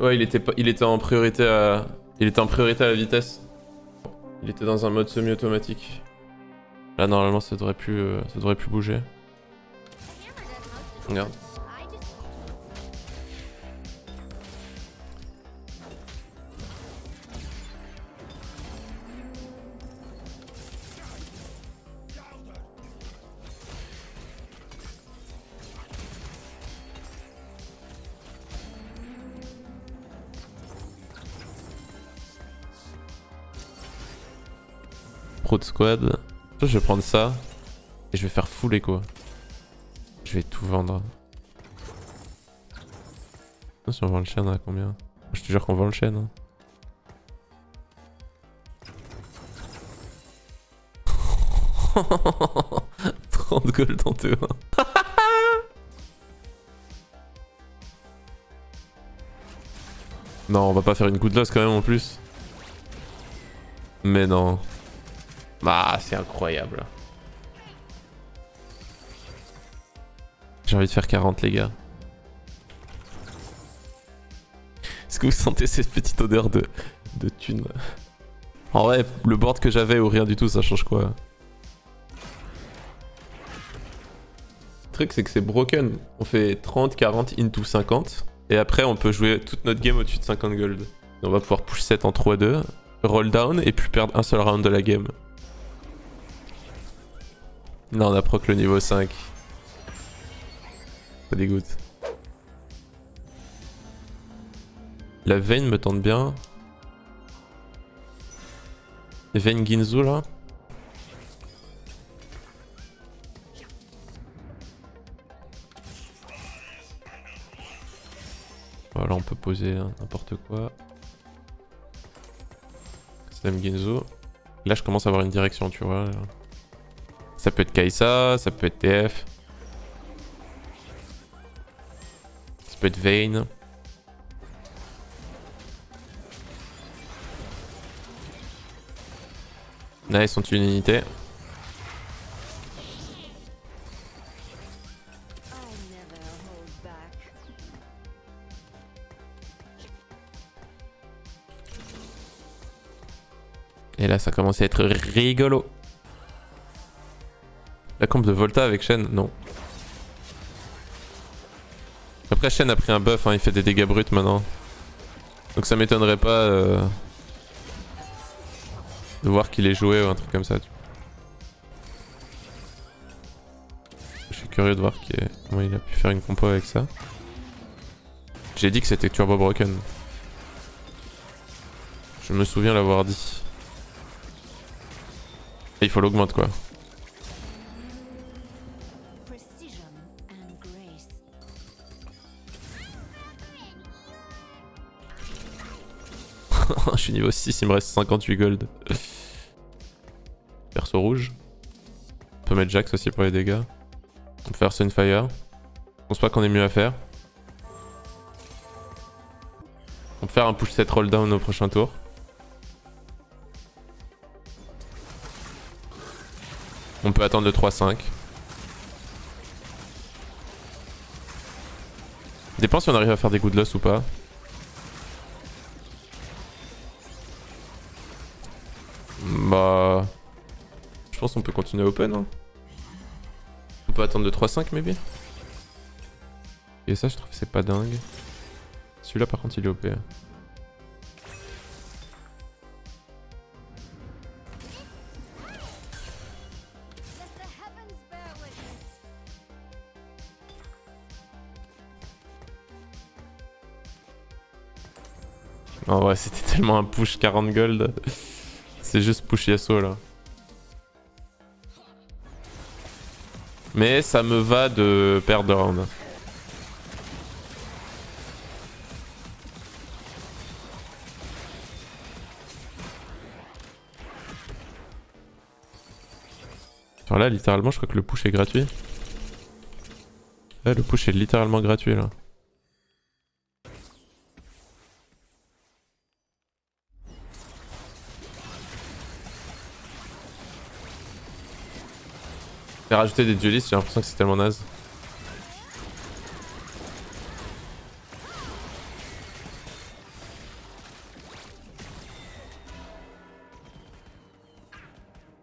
Ouais, il était, il était en priorité à... Il était en priorité à la vitesse. Il était dans un mode semi-automatique. Là, normalement, ça devrait plus, euh, ça devrait plus bouger. Regarde. Pro de squad. Je vais prendre ça. Et je vais faire full écho. Je vais tout vendre. Si on vend le chêne à combien? Je te jure qu'on vend le chêne. hein. 30 gold en T1. non, on va pas faire une good loss quand même en plus. Mais non. Bah, c'est incroyable. J'ai envie de faire 40 les gars. Est-ce que vous sentez cette petite odeur de, de thune? En vrai, le board que j'avais ou rien du tout, ça change quoi? Le truc c'est que c'est broken. On fait 30, 40 into 50. Et après on peut jouer toute notre game au-dessus de 50 gold. On va pouvoir push 7 en 3-2, roll down et puis perdre un seul round de la game. Là on a proc le niveau 5. Ça dégoûte. La veine me tente bien. Veine Ginzu là. Voilà, on peut poser n'importe quoi. Sam Ginzu. Là, je commence à avoir une direction, tu vois. Ça peut être Kaisa, ça peut être TF. Ça peut être Vayne. Là, ils sont une unité. Et là, ça commence à être rigolo. La comp de Volta avec Shen, non. Après, Shen a pris un buff, hein, il fait des dégâts bruts maintenant. Donc ça m'étonnerait pas euh, de voir qu'il est joué ou un truc comme ça. Je suis curieux de voir comment il a pu faire une compo avec ça. J'ai dit que c'était Turbo Broken. Je me souviens l'avoir dit. Il faut l'augmenter quoi. Je suis niveau 6, il me reste 58 gold. Perso rouge. On peut mettre Jax aussi pour les dégâts. On peut faire Sunfire. Je pense pas qu'on ait mieux à faire. On peut faire un push 7 roll down au prochain tour. On peut attendre le 3-5. Dépend si on arrive à faire des good loss ou pas. Pense qu'on peut continuer open. Hein. On peut attendre le 3-5 maybe. Et ça je trouve c'est pas dingue. Celui-là par contre il est OP. En vrai c'était tellement un push 40 gold. C'est juste push Yasuo là. Mais ça me va de perdre round. Alors là, littéralement, je crois que le push est gratuit. Là, le push est littéralement gratuit là. J'ai rajouté des duelistes, j'ai l'impression que c'est tellement naze.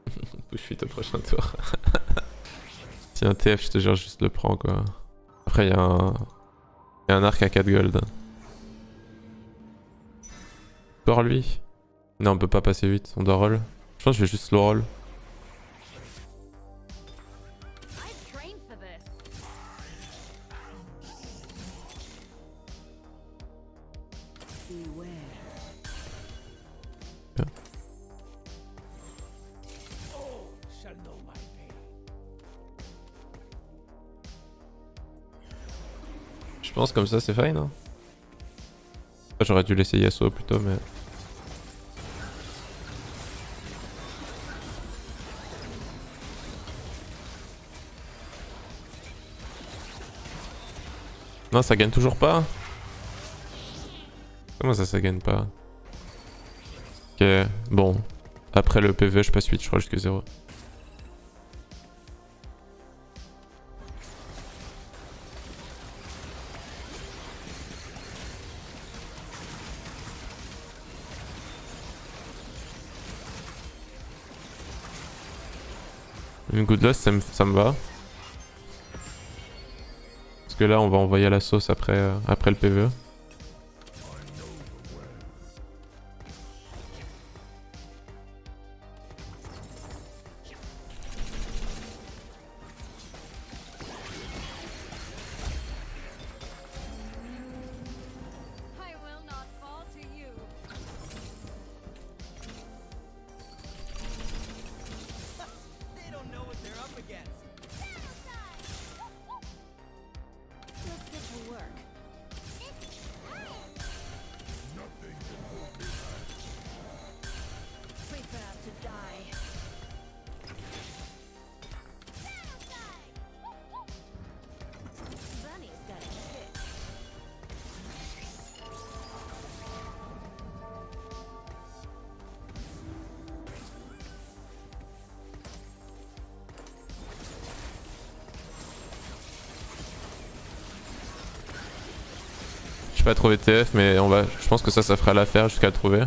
Je suis au prochain tour. si un TF, je te jure, juste le prends quoi. Après, il y, a un... y a un arc à 4 gold. Peur lui. Non, on peut pas passer vite, on doit roll. Je pense que je vais juste slow roll. Je pense comme ça c'est fine. Hein. J'aurais dû laisser Yasuo plutôt mais... Non ça gagne toujours pas. Comment ça ça gagne pas Ok bon. Après le PV je passe 8 je crois jusque 0 Une good loss, ça me, ça me va. Parce que là, on va envoyer la sauce après, euh, après le PVE. Pas trouvé TF, mais on va, je pense que ça, ça fera l'affaire jusqu'à le trouver.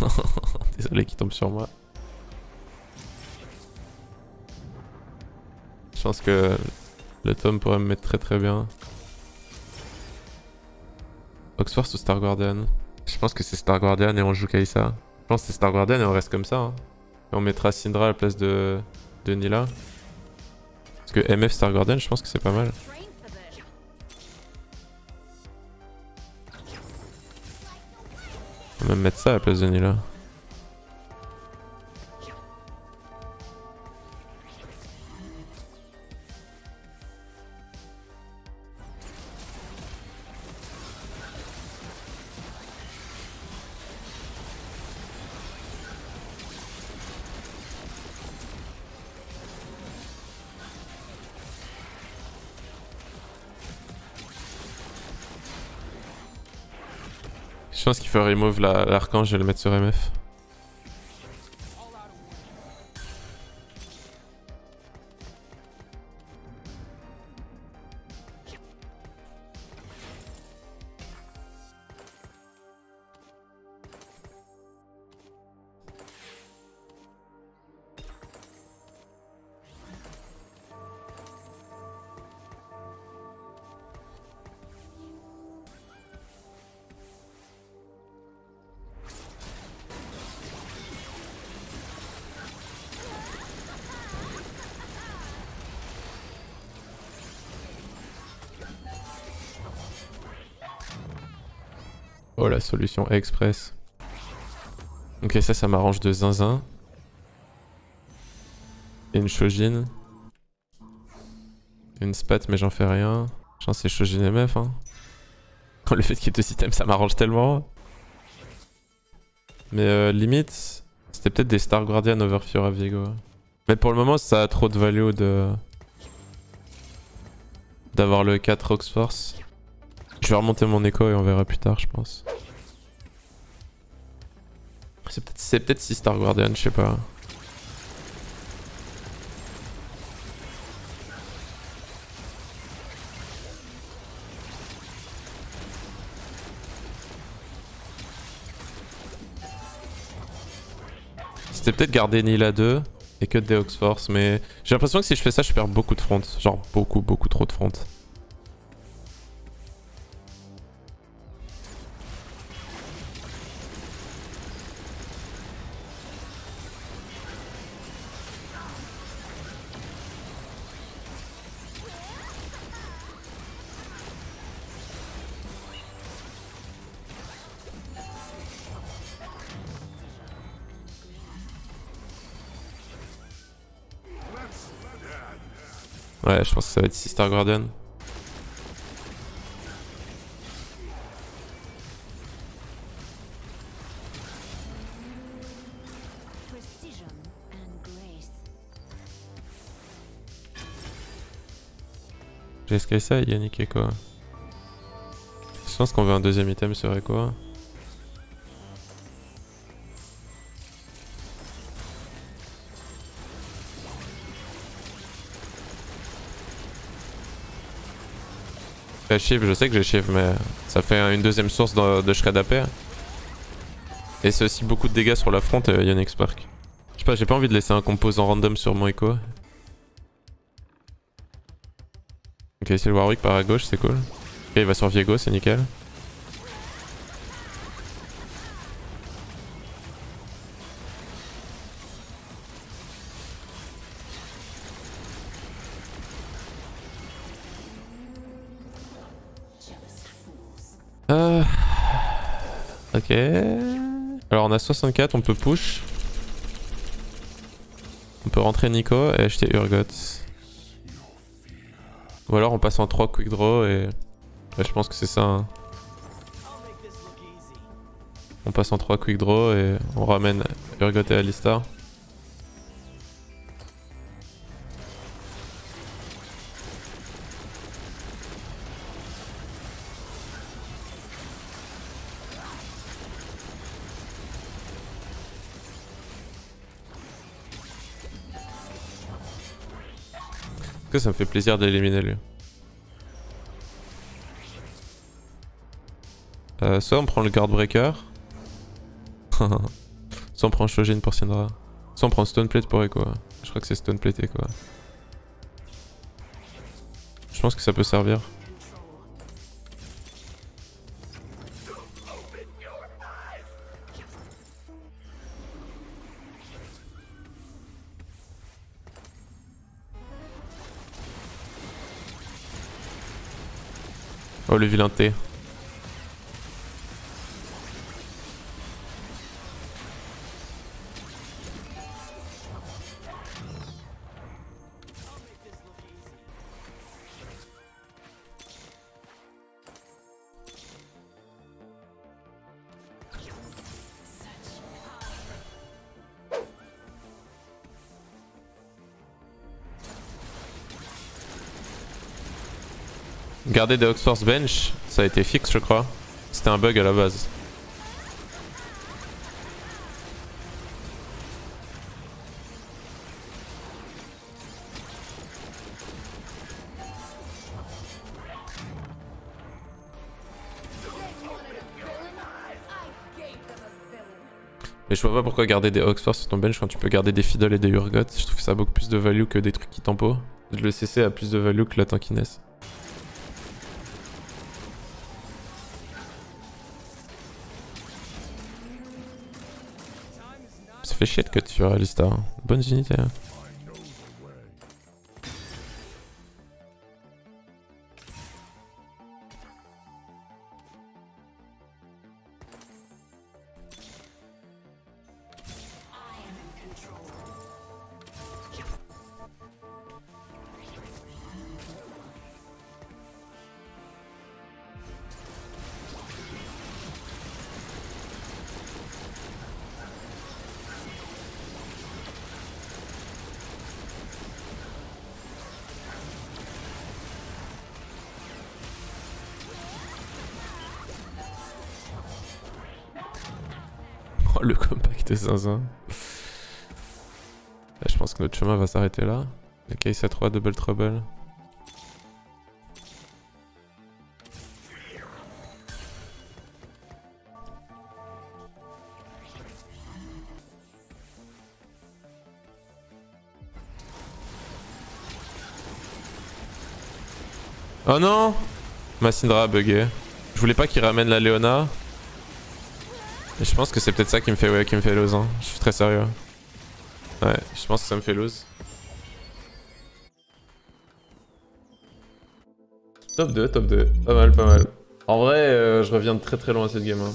Désolé qu'il tombe sur moi. Je pense que le tome pourrait me mettre très très bien. Oxford ou Star Guardian? Je pense que c'est Star Guardian et on joue Kaisa. Je pense que c'est Star Guardian et on reste comme ça. Hein. Et on mettra Syndra à la place de, de Nila. Parce que MF Star Guardian, je pense que c'est pas mal. On va même mettre ça à la place de Nila. Je pense qu'il faut remove l'archange et le mettre sur MF. Oh la solution express. Ok ça ça m'arrange de zinzin. Une Shojin. Une spat mais j'en fais rien. Je pense c'est Shojin MF hein. le fait qu'il y ait deux systèmes ça m'arrange tellement. Mais euh, limite, c'était peut-être des Star Guardian over Fiora Viego. Mais pour le moment ça a trop de value de... D'avoir le 4 Oxforce. Je vais remonter mon écho et on verra plus tard, je pense. C'est peut-être 6 Star Guardian, je sais pas. C'était peut-être garder Nila 2 et que des Oxforce, mais j'ai l'impression que si je fais ça, je perds beaucoup de front. Genre beaucoup, beaucoup trop de front. Ouais, je pense que ça va être Sister Guardian. J'ai ça, Yannick et quoi? Je pense qu'on veut un deuxième item serait quoi je sais que j'ai shiv, mais ça fait une deuxième source de, de Et c'est aussi beaucoup de dégâts sur la front, euh, Yannick Spark. Je sais pas, j'ai pas envie de laisser un composant random sur mon echo. Ok, c'est le Warwick par à gauche, c'est cool. Ok, il va sur Viego, c'est nickel. Ok. Alors on a 64, on peut push. On peut rentrer Nico et acheter Urgot. Ou alors on passe en 3 quick draw et... je pense que c'est ça. Hein. On passe en 3 quick draw et on ramène Urgot et Alistar. Que ça me fait plaisir d'éliminer lui. Euh, soit on prend le guard breaker. soit on prend Shojin pour Syndra. Soit on prend Stone Plate pour Echo. Je crois que c'est Stone Plate quoi. Je pense que ça peut servir. Oh le vilain T. Garder des Oxforce bench, ça a été fixe je crois. C'était un bug à la base. Mais je vois pas pourquoi garder des Oxforce sur ton bench quand tu peux garder des Fiddle et des Urgot. Je trouve ça beaucoup plus de value que des trucs qui tempo. Le CC a plus de value que la tankiness. Fait chier de que tu réalises ta bonne unités. le comeback de Zinzin. Là, je pense que notre chemin va s'arrêter là. La case à 3, double trouble. Oh non Ma Syndra a bugué. Je voulais pas qu'il ramène la Léona. Je pense que c'est peut-être ça qui me fait, ouais, qui me fait lose. Hein. Je suis très sérieux. Ouais, je pense que ça me fait lose. Top 2, top 2. Pas mal, pas mal. En vrai, euh, je reviens de très très loin à cette game. Hein.